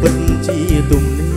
ពិតជាទំនេរ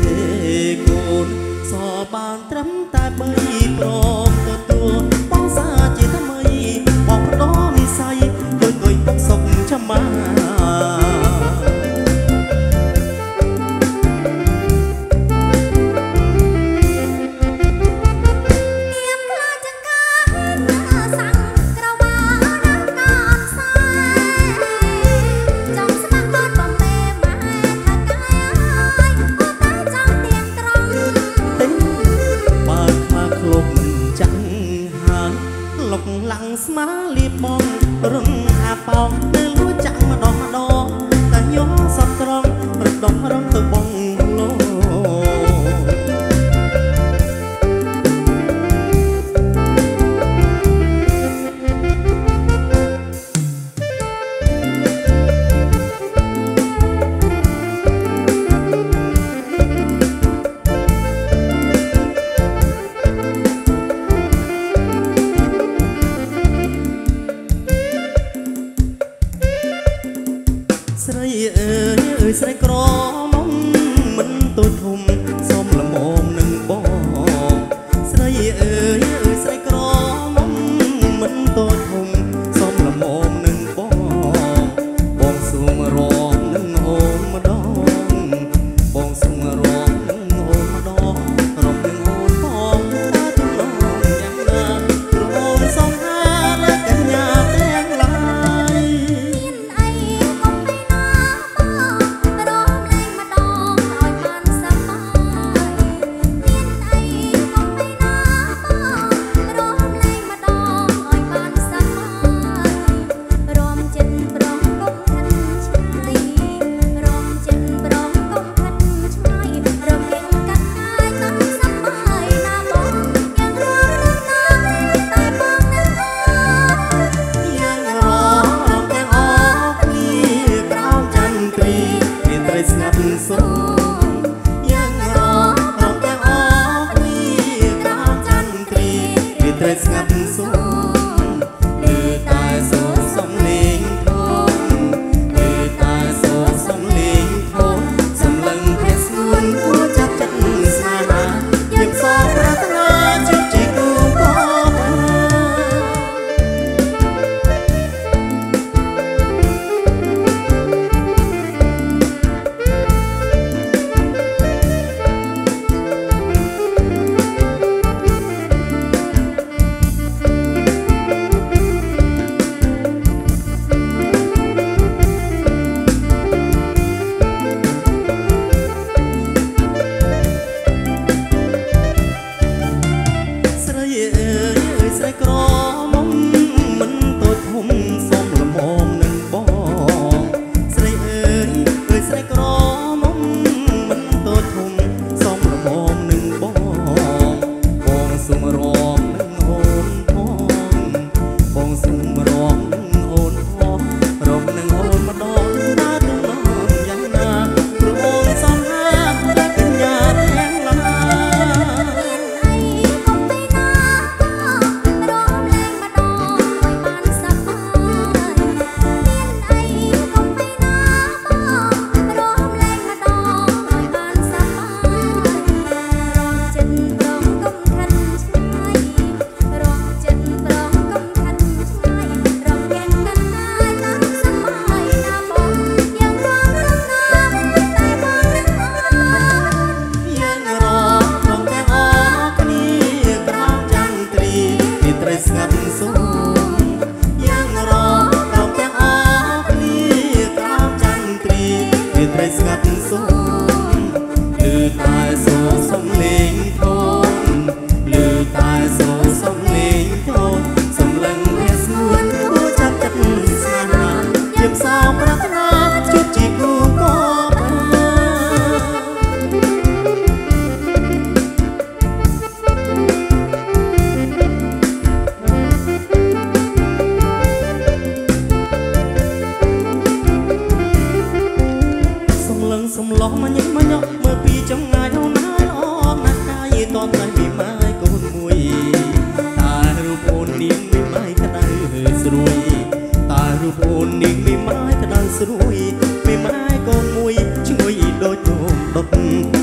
មា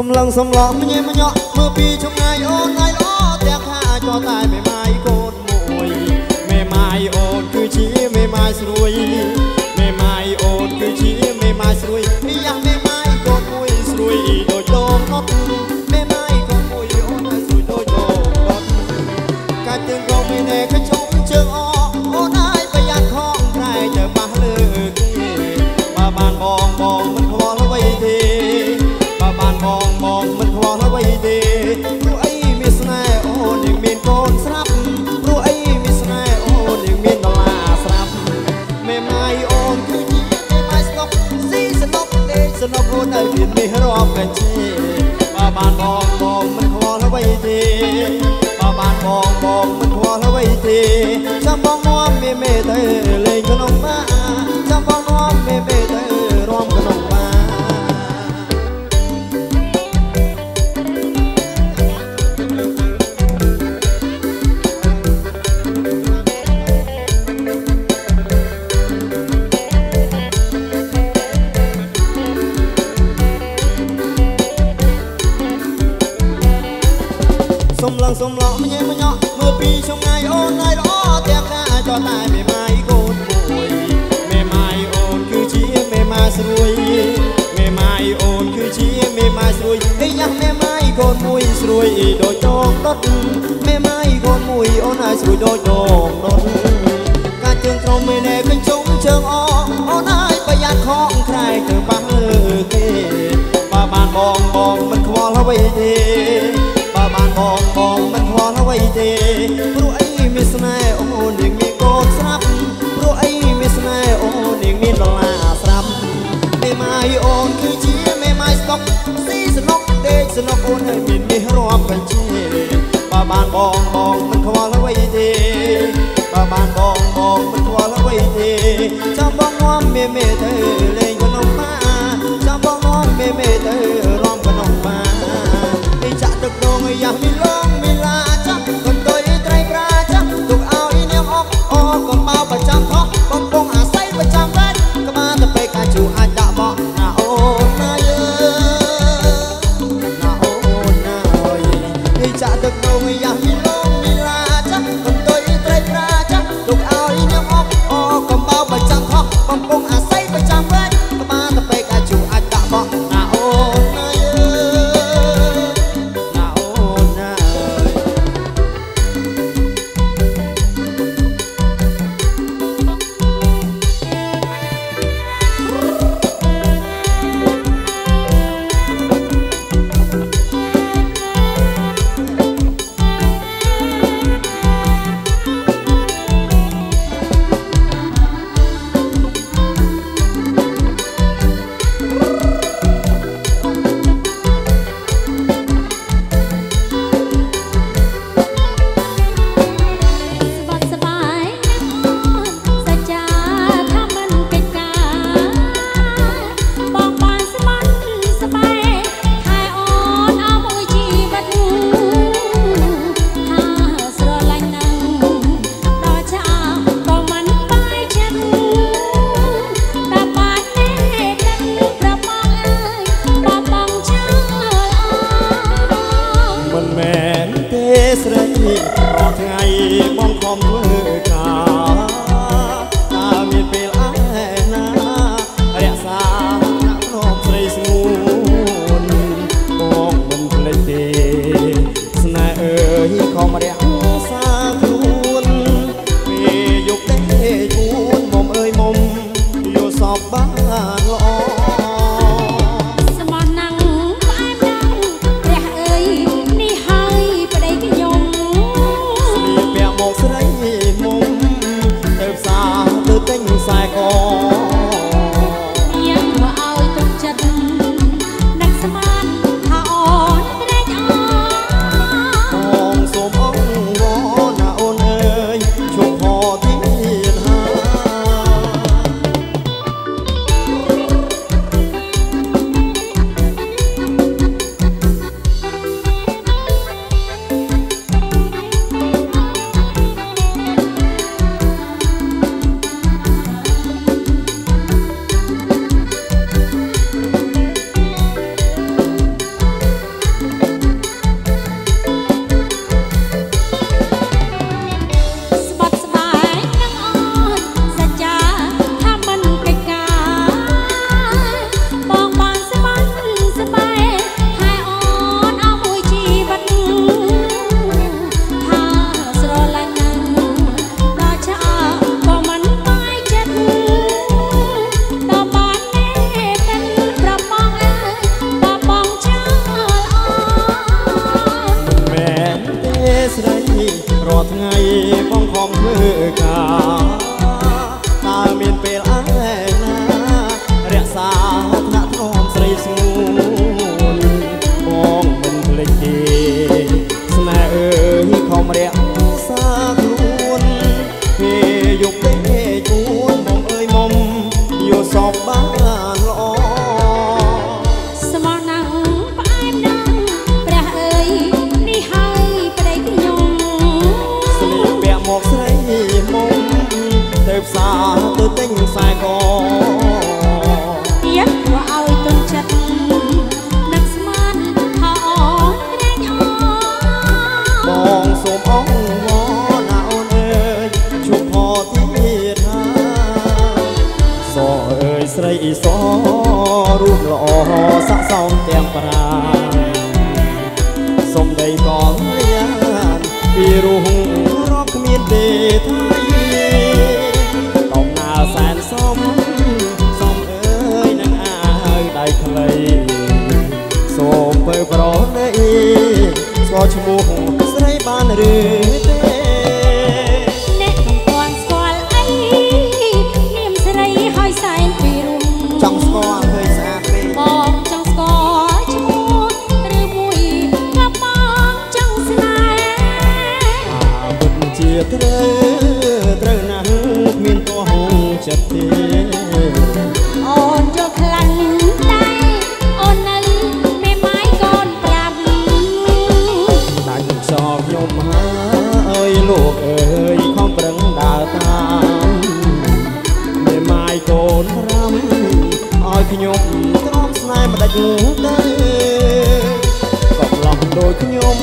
សំឡឹងសំឡងញញញក់មើលពីចម្ងាយអូនហើយល្អទាំងថាចោះតែមេម៉ាយកូនមួយមេម៉ាយអូនគឺជាមេម៉ាយស្រួយមេម៉ាយអូនគឺជាមេម៉ាយស្រួយពីយ៉ាងមេម៉ាយកូនមួយស្រួយដូចដងអត់ ថ្ងៃបងខំធ្វើការតើមានពេលអើណារក្សាថ្នាក់ធ្នមស្រីស្ងួន ស្គាល់ឈ្មោះស្រីបានឬ ដែរក៏ប្លង់ដូចខ្ញុំ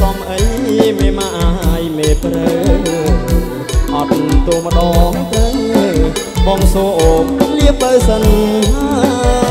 សំអីមេម៉ាយមេព្រើអត់ទូម្ដងទេបងសូអូលៀបបើសិនហើយ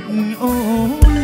ចអូន